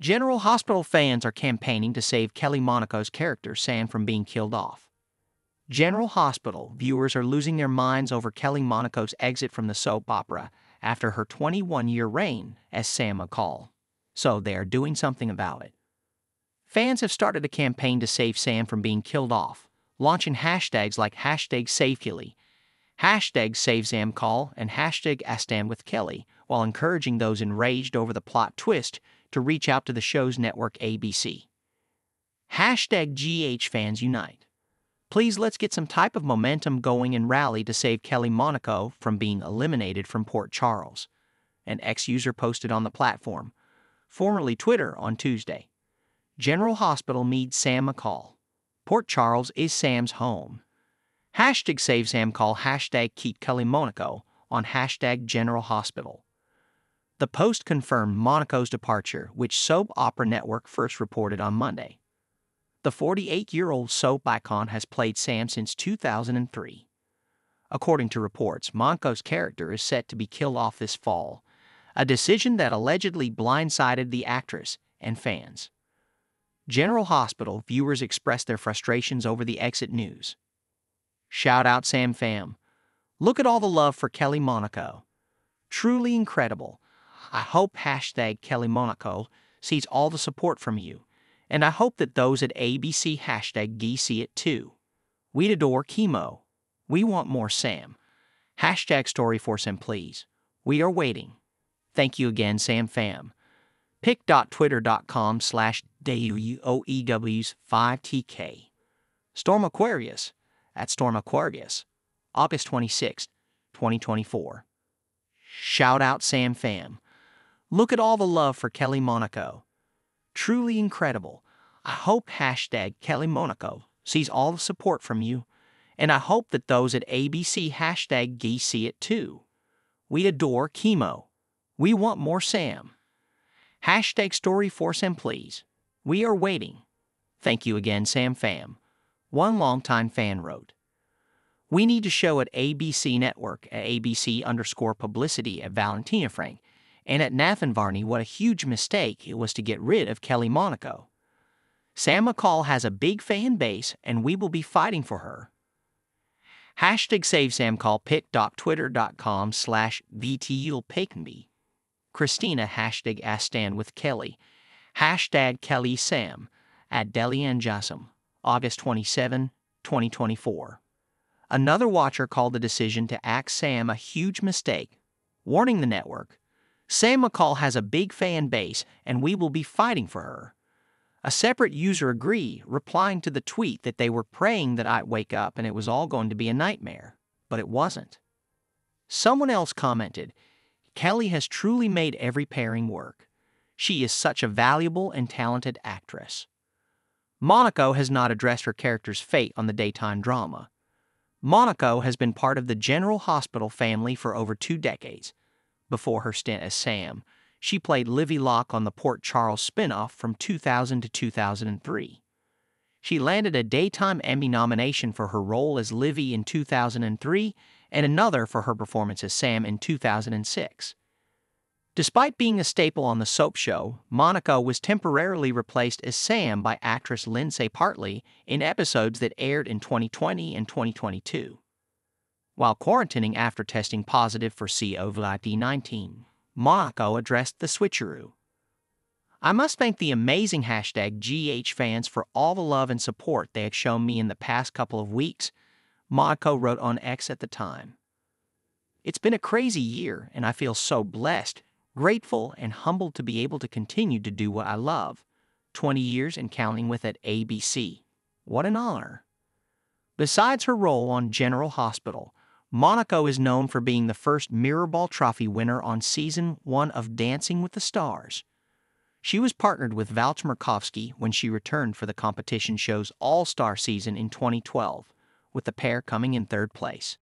General Hospital fans are campaigning to save Kelly Monaco's character, Sam, from being killed off. General Hospital viewers are losing their minds over Kelly Monaco's exit from the soap opera after her 21 year reign as Sam McCall. So they are doing something about it. Fans have started a campaign to save Sam from being killed off, launching hashtags like hashtag Save Kelly, hashtag Save Sam McCall, and hashtag I with Kelly, while encouraging those enraged over the plot twist to reach out to the show's network ABC. Hashtag GH fans unite. Please let's get some type of momentum going and rally to save Kelly Monaco from being eliminated from Port Charles. An ex user posted on the platform, formerly Twitter, on Tuesday. General Hospital needs Sam McCall. Port Charles is Sam's home. Hashtag Save Sam McCall, hashtag Keep Kelly Monaco on hashtag General Hospital. The Post confirmed Monaco's departure, which Soap Opera Network first reported on Monday. The 48 year old soap icon has played Sam since 2003. According to reports, Monaco's character is set to be killed off this fall, a decision that allegedly blindsided the actress and fans. General Hospital viewers expressed their frustrations over the exit news. Shout out Sam Fam. Look at all the love for Kelly Monaco. Truly incredible I hope hashtag Kelly Monaco sees all the support from you, and I hope that those at ABC hashtag Gee see it too. We'd adore KeMo. We want more Sam. Hashtag story for Sam, please. We are waiting. Thank you again, Sam Fam. pic.twitter.com slash DUOEWs5TK. Storm Aquarius at Storm Aquarius, August 26, 2024. Shout out Sam Fam. Look at all the love for Kelly Monaco. Truly incredible. I hope hashtag Kelly Monaco sees all the support from you, and I hope that those at ABC hashtag Gee see it too. We adore KeMo. We want more Sam. Hashtag story for Sam, please. We are waiting. Thank you again, Sam Fam. One longtime fan wrote. We need to show at ABC Network at ABC underscore publicity at Valentini Frank and at Nathan Varney what a huge mistake it was to get rid of Kelly Monaco. Sam McCall has a big fan base, and we will be fighting for her. Hashtag SaveSamMcCall pic.twitter.com slash VTULPakenby. Christina hashtag Astan with Kelly. Hashtag Kelly Sam at Delian Jassim, August 27, 2024. Another watcher called the decision to axe Sam a huge mistake, warning the network Sam McCall has a big fan base, and we will be fighting for her. A separate user agreed, replying to the tweet that they were praying that I'd wake up and it was all going to be a nightmare, but it wasn't. Someone else commented, Kelly has truly made every pairing work. She is such a valuable and talented actress. Monaco has not addressed her character's fate on the daytime drama. Monaco has been part of the General Hospital family for over two decades, before her stint as Sam. She played Livvie Locke on the Port Charles spinoff from 2000 to 2003. She landed a Daytime Emmy nomination for her role as Livvie in 2003 and another for her performance as Sam in 2006. Despite being a staple on the soap show, Monaco was temporarily replaced as Sam by actress Lindsay Hartley in episodes that aired in 2020 and 2022 while quarantining after testing positive for COVID 19. Monaco addressed the switcheroo. I must thank the amazing hashtag GH fans for all the love and support they have shown me in the past couple of weeks, Monaco wrote on X at the time. It's been a crazy year, and I feel so blessed, grateful, and humbled to be able to continue to do what I love 20 years and counting with at ABC. What an honor. Besides her role on General Hospital, Monaco is known for being the first Mirrorball Trophy winner on season one of Dancing with the Stars. She was partnered with Val Chmerkovskiy when she returned for the competition show's All Star season in 2012, with the pair coming in third place.